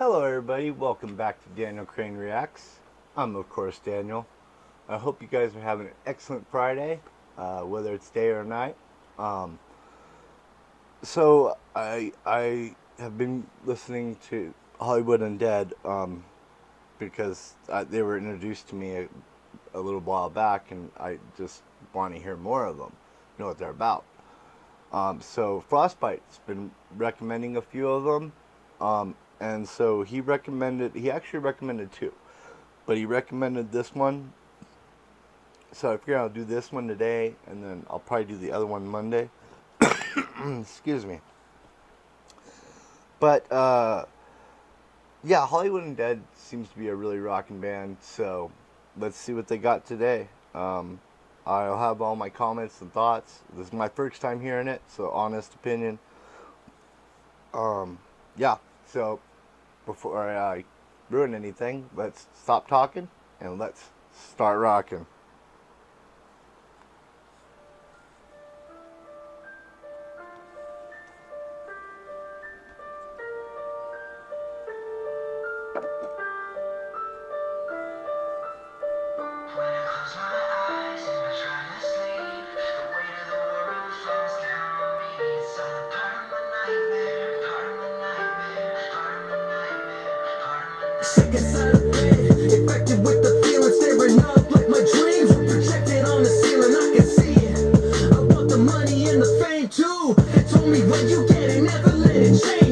Hello, everybody. Welcome back to Daniel Crane Reacts. I'm, of course, Daniel. I hope you guys are having an excellent Friday, uh, whether it's day or night. Um, so, I I have been listening to Hollywood Undead um, because I, they were introduced to me a, a little while back, and I just want to hear more of them, know what they're about. Um, so, Frostbite's been recommending a few of them. And so he recommended he actually recommended two but he recommended this one. So i figure i'll do this one today and then i'll probably do the other one monday. Excuse me. But uh yeah Hollywood Undead seems to be a really rocking band so let's see what they got today. Um i'll have all my comments and thoughts. This is my first time hearing it so honest opinion. Um yeah so before I ruin anything, let's stop talking and let's start rocking. Too. They told me when you get it, never let it change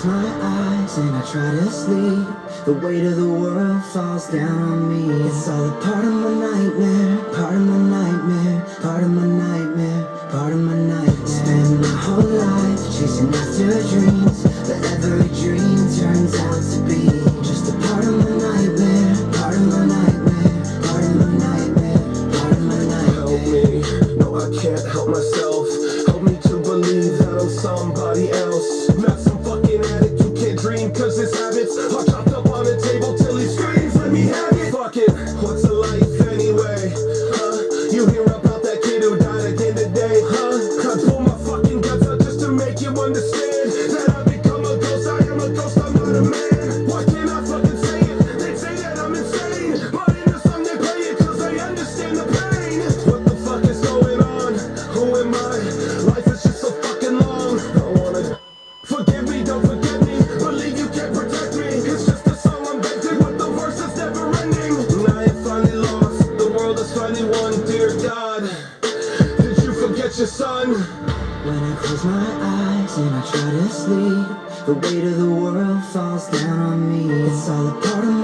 close my eyes and I try to sleep, the weight of the world falls down on me. It's all a part of my nightmare, part of my nightmare, part of my nightmare, part of my nightmare. Spend my whole life chasing after dreams, but every dream turns out to be just a part of my nightmare, part of my nightmare, part of my nightmare, part of my nightmare. Help me, no I can't help myself your son? When I close my eyes and I try to sleep, the weight of the world falls down on me. It's all a part of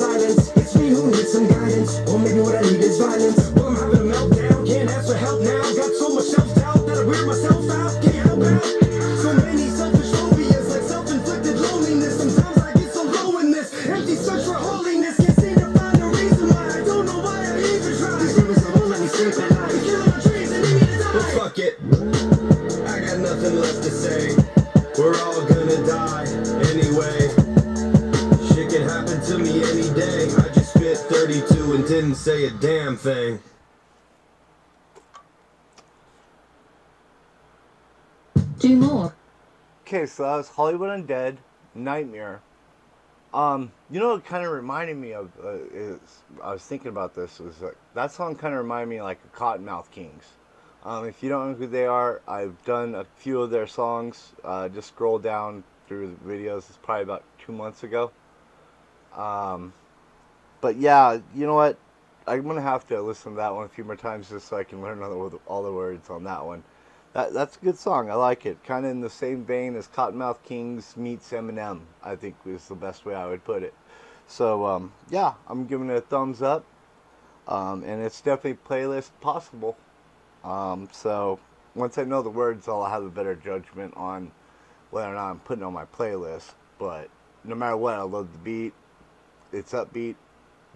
silence. It's me who needs some guidance, or maybe what I need is violence. Well, I'm having a meltdown, can't ask for help now. Got so much self-doubt that I wear myself out, can't help out. So many selfish phobias, like self-inflicted loneliness. Sometimes I get so low in this empty search for holiness. Can't seem to find a reason why. I don't know why I even try. These demons that won't let me sleep at night. My dreams and they need to die. But fuck it, I got nothing left to say. We're all gonna die anyway. Shit happen to me any day. I just spit 32 and didn't say a damn thing. Do more. Okay, so that was Hollywood Undead, Nightmare. Um, you know, it kind of reminded me of. Uh, is I was thinking about this. Was like, that song kind of reminded me like of Kottonmouth Kings. Um, if you don't know who they are, I've done a few of their songs. Uh, just scroll down through the videos. It's probably about two months ago. Um, but yeah, you know what? I'm gonna have to listen to that one a few more times just so I can learn all the, all the words on that one. That that's a good song. I like it. Kind of in the same vein as Kottonmouth Kings meets Eminem. I think is the best way I would put it. So um, yeah, I'm giving it a thumbs up, um, and it's definitely playlist possible. Um, so once I know the words, I'll have a better judgment on whether or not I'm putting on my playlist. But no matter what, I love the beat it's upbeat.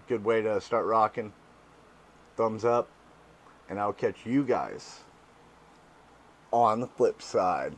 Good way to start rocking. Thumbs up. And I'll catch you guys on the flip side.